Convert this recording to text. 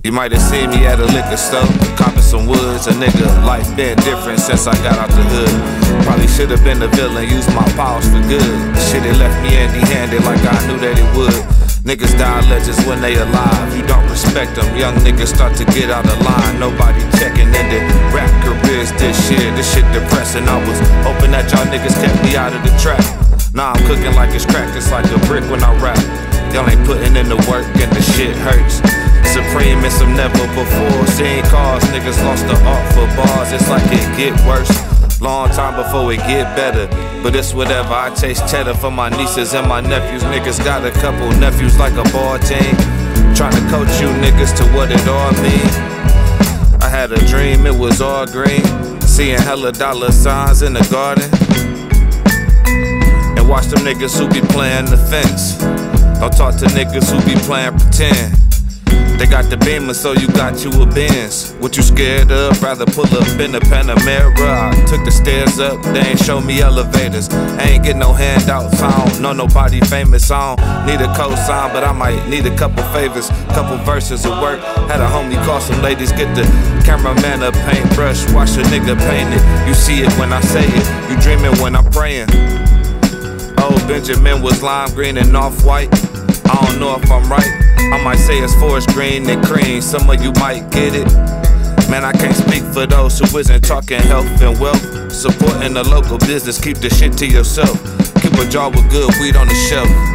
You might have seen me at a liquor store, copping some woods. A nigga, life been different since I got out the hood. Probably should have been the villain, used my powers for good. Shit, it left me empty handed like I knew that it would. Niggas die legends when they alive. You don't respect them. Young niggas start to get out of line. Nobody checking in the rap careers this year. This shit depressing. I was hoping that y'all niggas kept me out of the trap. Now I'm cooking like it's cracked. It's like a brick when I rap. Y'all ain't putting in the work and the shit hurts. Supreme and some never before seen cars. Niggas lost the art for bars. It's like it get worse. Long time before it get better. But it's whatever. I chase cheddar for my nieces and my nephews. Niggas got a couple nephews like a ball team. Trying to coach you niggas to what it all mean. I had a dream, it was all green. Seeing hella dollar signs in the garden. And watch them niggas who be playing the fence. Don't talk to niggas who be playing pretend. They got the beamer, so you got you a Benz. What you scared of? Rather pull up in the Panamera. I took the stairs up, they ain't show me elevators. I ain't get no handouts, I don't know nobody famous. I don't need a cosign, but I might need a couple favors, couple verses of work. Had a homie call some ladies, get the cameraman a paintbrush, watch a nigga paint it. You see it when I say it, you dreaming when I'm praying. Old Benjamin was lime green and off white. I don't know if I'm right. I might say it's forest green and cream. Some of you might get it. Man, I can't speak for those who isn't talking health and wealth. Supporting the local business, keep the shit to yourself. Keep a jar with good weed on the shelf.